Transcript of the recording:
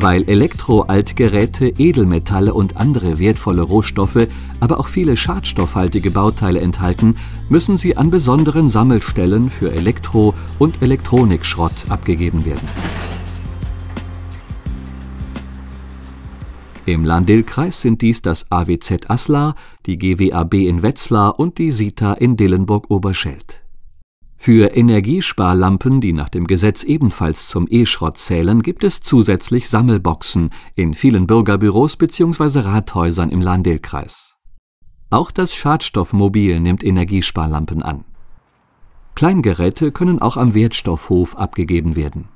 Weil Elektroaltgeräte Edelmetalle und andere wertvolle Rohstoffe, aber auch viele schadstoffhaltige Bauteile enthalten, müssen sie an besonderen Sammelstellen für Elektro- und Elektronikschrott abgegeben werden. Im Lahn-Dill-Kreis sind dies das AWZ Aslar, die GWAB in Wetzlar und die SITA in Dillenburg-Oberscheldt. Für Energiesparlampen, die nach dem Gesetz ebenfalls zum E-Schrott zählen, gibt es zusätzlich Sammelboxen in vielen Bürgerbüros bzw. Rathäusern im Lahn-Dill-Kreis. Auch das Schadstoffmobil nimmt Energiesparlampen an. Kleingeräte können auch am Wertstoffhof abgegeben werden